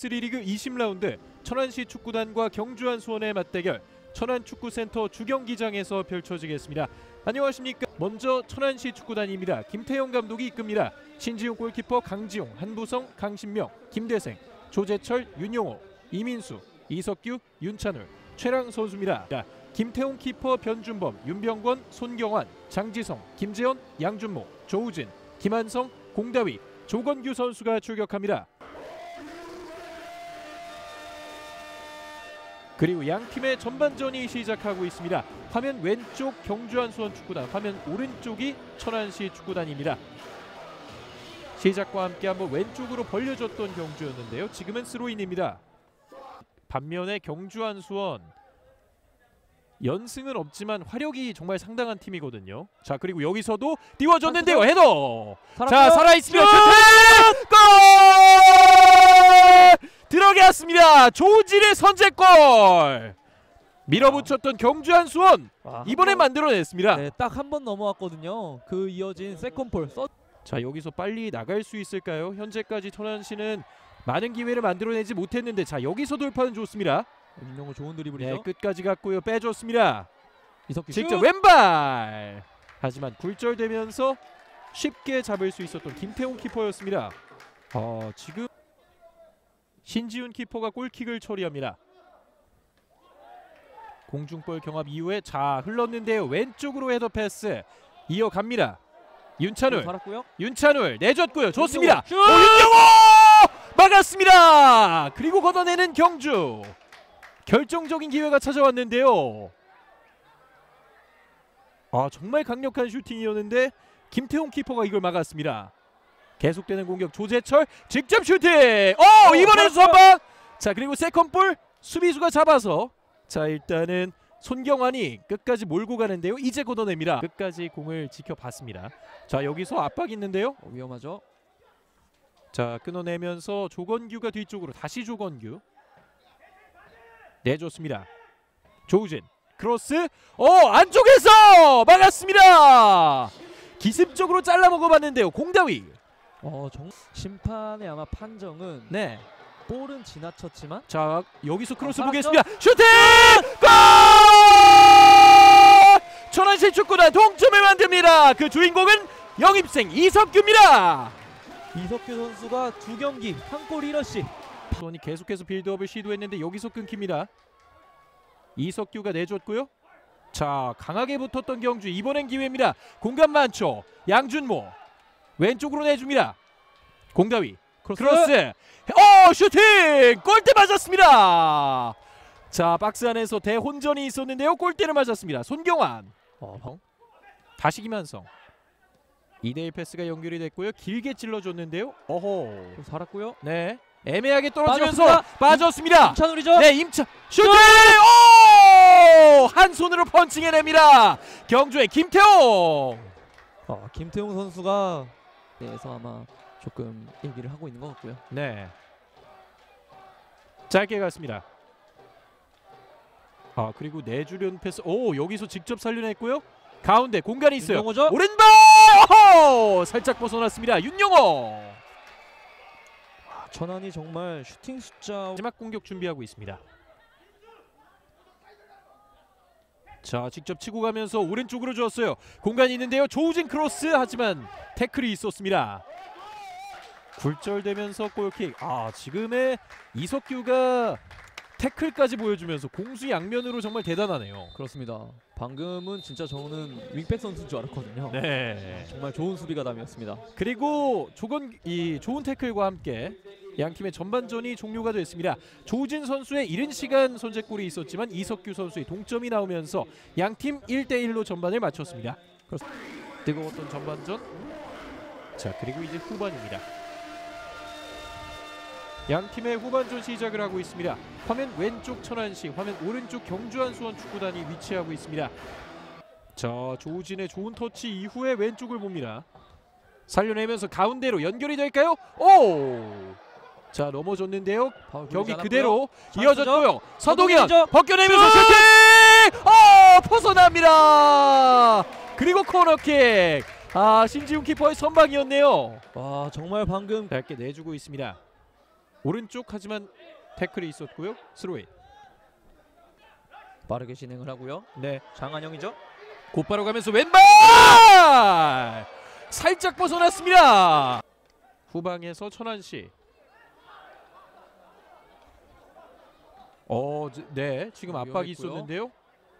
K3리그 20라운드 천안시 축구단과 경주한 수원의 맞대결 천안 축구센터 주경기장에서 펼쳐지겠습니다. 안녕하십니까? 먼저 천안시 축구단입니다. 김태형 감독이 이끕니다. 신지용 골키퍼 강지용, 한부성, 강신명, 김대생, 조재철, 윤용호, 이민수, 이석규, 윤찬울, 최랑 선수입니다. 자, 김태용 키퍼 변준범, 윤병권, 손경환, 장지성, 김재현, 양준모, 조우진, 김한성, 공다위, 조건규 선수가 출격합니다. 그리고 양 팀의 전반전이 시작하고 있습니다. 화면 왼쪽 경주한 수원 축구단, 화면 오른쪽이 천안시 축구단입니다. 시작과 함께 한번 왼쪽으로 벌려졌던 경주였는데요. 지금은 스로인입니다. 반면에 경주한 수원 연승은 없지만 화력이 정말 상당한 팀이거든요. 자 그리고 여기서도 띄워줬는데요. 헤더. 자 살아 있으면 슈팅! 골! 들어갔습니다. 조질의 선제골. 밀어붙였던 경주한 수원 아, 이번에 만들어냈습니다. 네, 딱 한 번 넘어왔거든요. 그 이어진 세컨볼 써자 여기서 빨리 나갈 수 있을까요? 현재까지 천안시는 많은 기회를 만들어내지 못했는데 자 여기서 돌파는 좋습니다. 윤영호 좋은 네 드리블이죠. 끝까지 갔고요. 빼줬습니다. 이석기 직접 슛! 왼발. 하지만 굴절되면서 쉽게 잡을 수 있었던 김태훈 키퍼였습니다. 어, 지금 신지훈 키퍼가 골킥을 처리합니다. 공중볼 경합 이후에 자 흘렀는데요. 왼쪽으로 헤더 패스 이어갑니다. 윤찬울. 윤찬울 내줬고요. 좋습니다. 윤영호 막았습니다. 그리고 걷어내는 경주. 결정적인 기회가 찾아왔는데요. 아 정말 강력한 슈팅이었는데 김태훈 키퍼가 이걸 막았습니다. 계속되는 공격 조재철 직접 슈팅. 어 이번엔 선방. 자 그리고 세컨볼 수비수가 잡아서 자 일단은 손경환이 끝까지 몰고 가는데요. 이제 걷어냅니다. 끝까지 공을 지켜봤습니다. 자 여기서 압박 있는데요. 어, 위험하죠. 자 끊어내면서 조건규가 뒤쪽으로 다시 조건규 내줬습니다. 조우진 크로스 어 안쪽에서 막았습니다. 기습적으로 잘라 먹어봤는데요. 공다위 어, 정... 심판의 아마 판정은 네. 볼은 지나쳤지만 자 여기서 크로스 아, 보겠습니다. 슈팅 골! 천안시 축구단 동점을 만듭니다. 그 주인공은 영입생 이석규입니다. 이석규 선수가 두 경기 한 골 1어시 수원이 계속해서 빌드업을 시도했는데 여기서 끊깁니다. 이석규가 내줬고요. 자 강하게 붙었던 경주 이번엔 기회입니다. 공간 많죠. 양준모 왼쪽으로 내줍니다. 공다위 크로스, 크로스 어 슈팅 골대 맞았습니다. 자 박스 안에서 대혼전이 있었는데요. 골대를 맞았습니다. 손경환 어, 다시 김한성 2대1 패스가 연결이 됐고요. 길게 찔러줬는데요. 어허 좀 살았고요. 네 애매하게 떨어지면서 빠졌습니다. 빠졌습니다. 찬울이죠. 네 임차 슈팅 오 한 손으로 펀칭해냅니다. 경주의 김태용 어, 김태용 선수가 대해서 아마 조금 얘기를 하고 있는 것 같고요. 네 짧게 갔습니다. 아 그리고 내주련 패스 오 여기서 직접 살려냈고요. 가운데 공간이 있어요. 윤영호죠. 오른발 어허 살짝 벗어났습니다. 윤영호 천안이 정말 슈팅 숫자 마지막 공격 준비하고 있습니다. 자 직접 치고 가면서 오른쪽으로 주었어요. 공간이 있는데요. 조우진 크로스 하지만 태클이 있었습니다. 굴절되면서 골킥. 아 지금의 이석규가 태클까지 보여주면서 공수 양면으로 정말 대단하네요. 그렇습니다. 방금은 진짜 저는 윙백 선수인 줄 알았거든요. 네. 정말 좋은 수비 가담이었습니다. 그리고 조건 이 좋은 태클과 함께 양 팀의 전반전이 종료가 됐습니다. 조진 선수의 이른 시간 선제골이 있었지만 이석규 선수의 동점이 나오면서 양 팀 1대 1로 전반을 마쳤습니다. 뜨거웠던 전반전. 자 그리고 이제 후반입니다. 양 팀의 후반전 시작을 하고 있습니다. 화면 왼쪽 천안시, 화면 오른쪽 경주한 수원 축구단이 위치하고 있습니다. 자 조진의 좋은 터치 이후에 왼쪽을 봅니다. 살려내면서 가운데로 연결이 될까요? 오! 자 넘어졌는데요. 경기. 그대로? 이어졌고요. 서동현? 벗겨내면서 슛! 슈팅! 어 벗어납니다. 그리고 코너킥. 아 신지훈 키퍼의 선방이었네요. 와 정말 방금 짧게 내주고 있습니다. 오른쪽 하지만 태클이 있었고요. 스로이. 빠르게 진행을 하고요. 네. 장한영이죠. 곧바로 가면서 왼발 살짝 벗어났습니다. 후방에서 천안시. 어, 저- 네, 지금 어, 압박이 위험했고요. 있었는데요.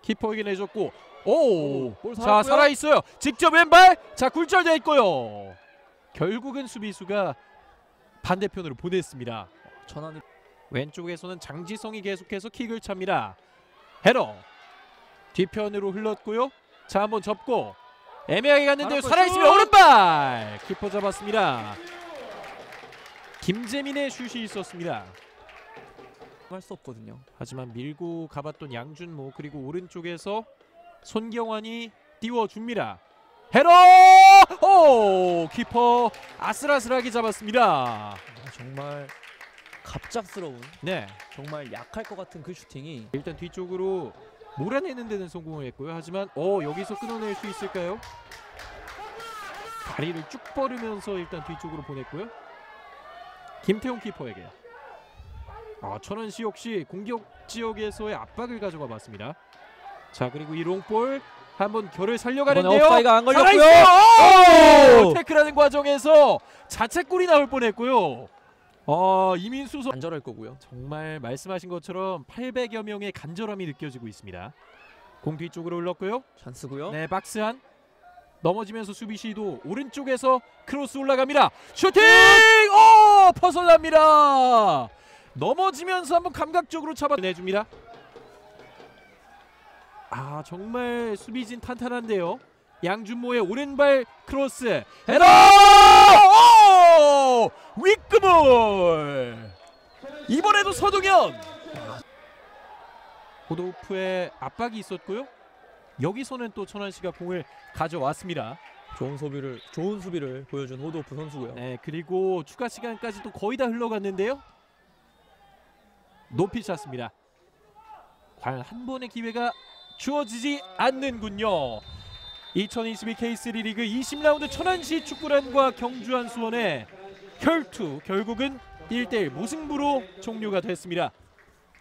키퍼에게 내줬고, 오, 볼 자. 살아 있어요. 직접 왼발, 자 굴절돼 있고요. 결국은 수비수가 반대편으로 보냈습니다. 전환이 왼쪽에서는 장지성이 계속해서 킥을 찹니다. 헤더 뒤편으로 흘렀고요. 자 한번 접고 애매하게 갔는데요. 바로 살아 있으면 슛! 오른발 키퍼 잡았습니다. 김재민의 슛이 있었습니다. 할 수 없거든요. 하지만 밀고 가봤던 양준모 그리고 오른쪽에서 손경환이 띄워줍니다. 헤더! 오 키퍼 아슬아슬하게 잡았습니다. 아, 정말 갑작스러운 네. 정말 약할 것 같은 그 슈팅이 일단 뒤쪽으로 몰아내는 데는 성공을 했고요. 하지만 어 여기서 끊어낼 수 있을까요? 다리를 쭉 뻗으면서 일단 뒤쪽으로 보냈고요. 김태훈 키퍼에게. 아 천안시 역시 공격 지역에서의 압박을 가져가 봤습니다. 자 그리고 이 롱볼 한번 결을 살려가는데요. 업사이드가 안 걸렸고요. 태클하는 과정에서 자책골이 나올 뻔했고요. 아 이민수 선 안절할 거고요. 정말 말씀하신 것처럼 800여 명의 간절함이 느껴지고 있습니다. 공 뒤쪽으로 흘렀고요. 찬스고요. 네, 박스 안 넘어지면서 수비 시도 오른쪽에서 크로스 올라갑니다. 슈팅! 오! 벗어납니다. 넘어지면서 한번 감각적으로 잡아 내줍니다. 아, 정말 수비진 탄탄한데요. 양준모의 오른발 크로스. 헤더! 오! 위크볼! 이번에도 서동현! 고도프의 압박이 있었고요. 여기서는 또 천안시가 공을 가져왔습니다. 좋은 소비를 좋은 수비를 보여준 호도프 선수고요. 네, 그리고 추가 시간까지도 거의 다 흘러갔는데요. 높이 찼습니다. 과연 한 번의 기회가 주어지지 않는군요. 2022 K3 리그 20라운드 천안시 축구단과 경주한 수원의 혈투 결국은 1대1 무승부로 종료가 됐습니다.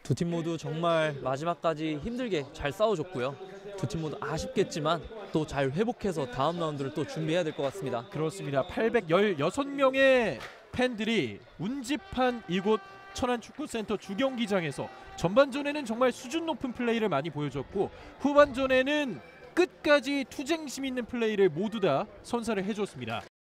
두 팀 모두 정말 마지막까지 힘들게 잘 싸워줬고요. 두 팀 모두 아쉽겠지만 또 잘 회복해서 다음 라운드를 또 준비해야 될 것 같습니다. 그렇습니다. 816명의 팬들이 운집한 이곳 천안축구센터 주경기장에서 전반전에는 정말 수준 높은 플레이를 많이 보여줬고 후반전에는 끝까지 투쟁심 있는 플레이를 모두 다 선사를 해줬습니다.